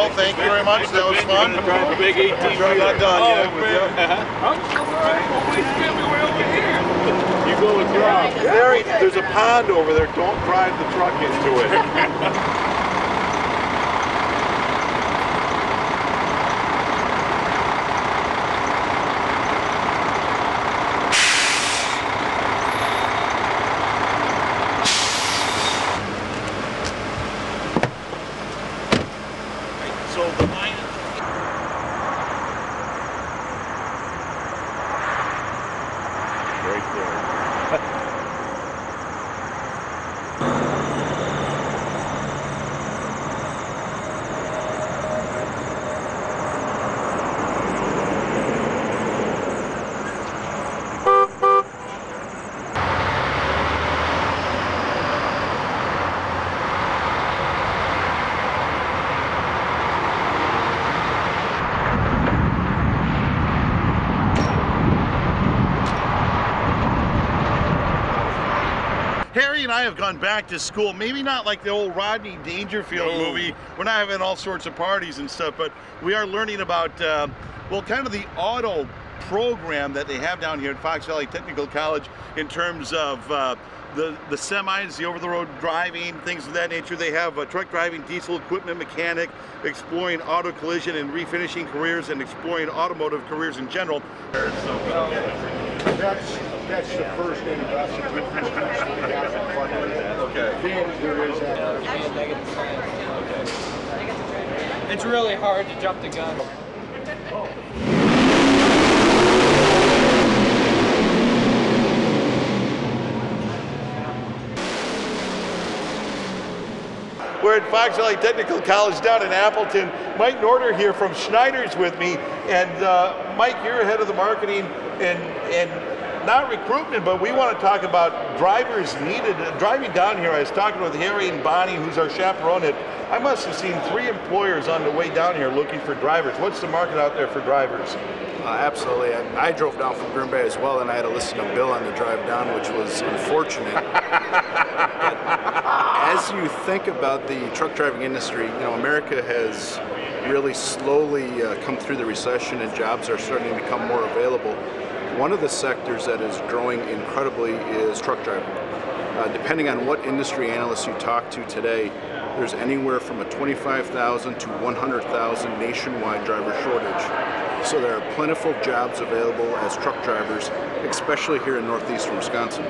Well, thank you very much. That was fun. Drive a big 18 Sure not done oh, yet with you. I'm sorry. Please get me way over here. You go with Rob. Harry, there's a pond over there. Don't drive the truck into it. So the line right there. And I have gone back to school. Maybe not like the old Rodney Dangerfield No. movie. We're not having all sorts of parties and stuff, but we are learning about, uh, well, kind of the auto program that they have down here at Fox Valley Technical College in terms of uh, the, the semis, the over-the-road driving, things of that nature. They have a truck driving, diesel equipment mechanic, exploring auto collision and refinishing careers and exploring automotive careers in general. That's, that's the first investment. Okay. Then there is a It's really hard to jump the gun. Oh. We're at Fox Valley Technical College down in Appleton. Mike Norder here from Schneider's with me. And uh, Mike, you're head of the marketing and, and not recruitment, but we want to talk about drivers needed. Uh, driving down here, I was talking with Harry and Bonnie, who's our chaperone. At, I must have seen three employers on the way down here looking for drivers. What's the market out there for drivers? Uh, absolutely. I, I drove down from Green Bay as well, and I had to listen to Bill on the drive down, which was unfortunate. as you think about the truck driving industry, you know, America has really slowly uh, come through the recession, and jobs are starting to become more available. One of the sectors that is growing incredibly is truck driving. Uh, depending on what industry analyst you talk to today, there's anywhere from a 25,000 to 100,000 nationwide driver shortage. So there are plentiful jobs available as truck drivers, especially here in northeastern Wisconsin.